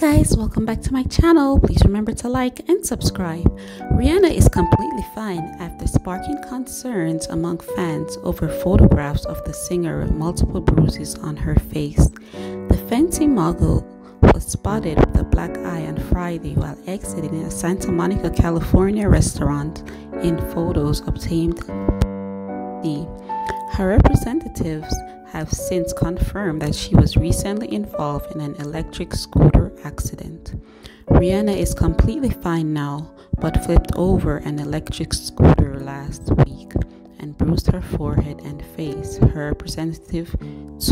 guys, welcome back to my channel. Please remember to like and subscribe. Rihanna is completely fine after sparking concerns among fans over photographs of the singer with multiple bruises on her face. The Fenty mogul was spotted with a black eye on Friday while exiting a Santa Monica, California restaurant in photos obtained. Her representatives have since confirmed that she was recently involved in an electric scooter accident. Rihanna is completely fine now, but flipped over an electric scooter last week and bruised her forehead and face, her representative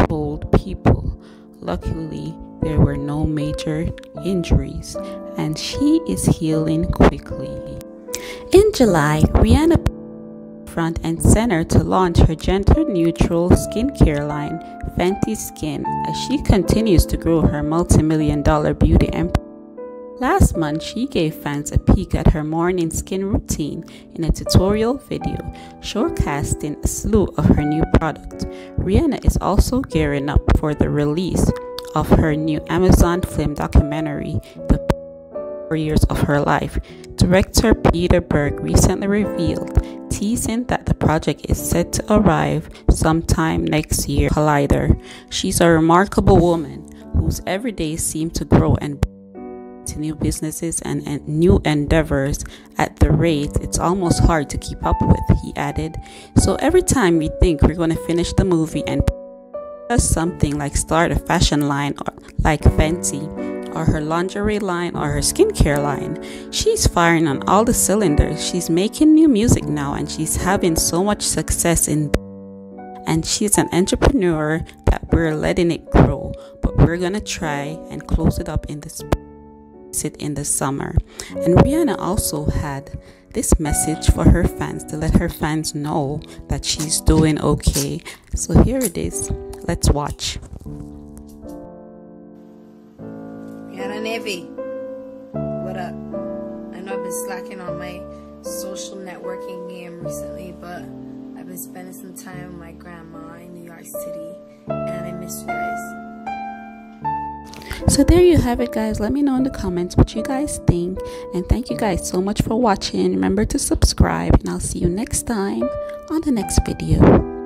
told people. Luckily, there were no major injuries, and she is healing quickly. In July, Rihanna front and center to launch her gender neutral skincare line, Fenty Skin, as she continues to grow her multi million dollar beauty empire. Last month, she gave fans a peek at her morning skin routine in a tutorial video showcasing a slew of her new product. Rihanna is also gearing up for the release of her new Amazon film documentary, The Four Years of Her Life. Director Peter Berg recently revealed teasing that the project is set to arrive sometime next year. Collider. She's a remarkable woman whose every day seem to grow and to new businesses and, and new endeavors at the rate it's almost hard to keep up with, he added. So every time we think we're going to finish the movie and does something like start a fashion line or like Fenty or her lingerie line or her skincare line. She's firing on all the cylinders. She's making new music now and she's having so much success in and she's an entrepreneur that we're letting it grow, but we're gonna try and close it up in this sit in the summer. And Rihanna also had this message for her fans to let her fans know that she's doing okay. So here it is. Let's watch. Navy, what up? I know I've been slacking on my social networking game recently, but I've been spending some time with my grandma in New York City, and I miss you guys. So there you have it guys. Let me know in the comments what you guys think. And thank you guys so much for watching. Remember to subscribe and I'll see you next time on the next video.